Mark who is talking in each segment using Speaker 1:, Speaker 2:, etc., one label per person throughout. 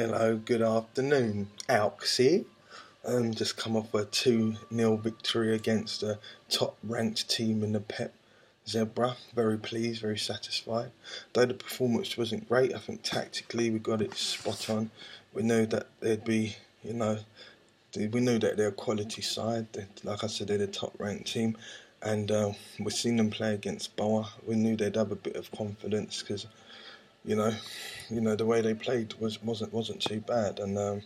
Speaker 1: Hello, good afternoon. Alks here. Um, just come off a 2 0 victory against a top ranked team in the Pep Zebra. Very pleased, very satisfied. Though the performance wasn't great, I think tactically we got it spot on. We knew that there'd be, you know, we knew that they're a quality side. Like I said, they're the top ranked team. And uh, we've seen them play against Boa. We knew they'd have a bit of confidence because you know, you know the way they played was wasn't wasn't too bad, and um,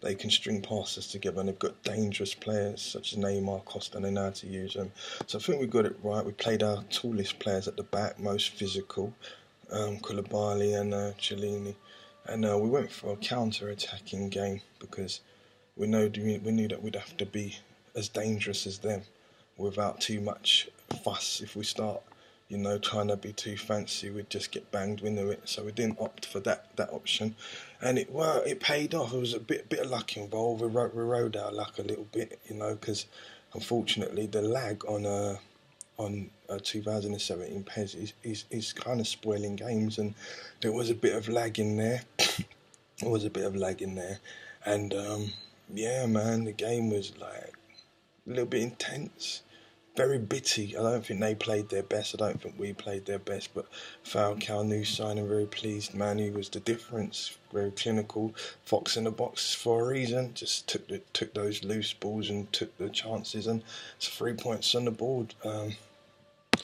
Speaker 1: they can string passes together, and they've got dangerous players such as Neymar, Costa, and they know how to use them. So I think we got it right. We played our tallest players at the back, most physical, um, Koulibaly and uh, Chiellini, and uh, we went for a counter-attacking game because we know we knew that we'd have to be as dangerous as them without too much fuss if we start you know, trying to be too fancy, we'd just get banged. Knew it, so we didn't opt for that that option, and it well, it paid off. It was a bit bit of luck involved. We rode, we rode our luck a little bit, you know, because unfortunately the lag on uh on uh, 2017 PES is, is is kind of spoiling games, and there was a bit of lag in there. there was a bit of lag in there, and um, yeah, man, the game was like a little bit intense very bitty. I don't think they played their best. I don't think we played their best. But Falcao, new signing, very pleased. Manu was the difference. Very clinical. Fox in the box for a reason. Just took the, took those loose balls and took the chances. And it's three points on the board. Um,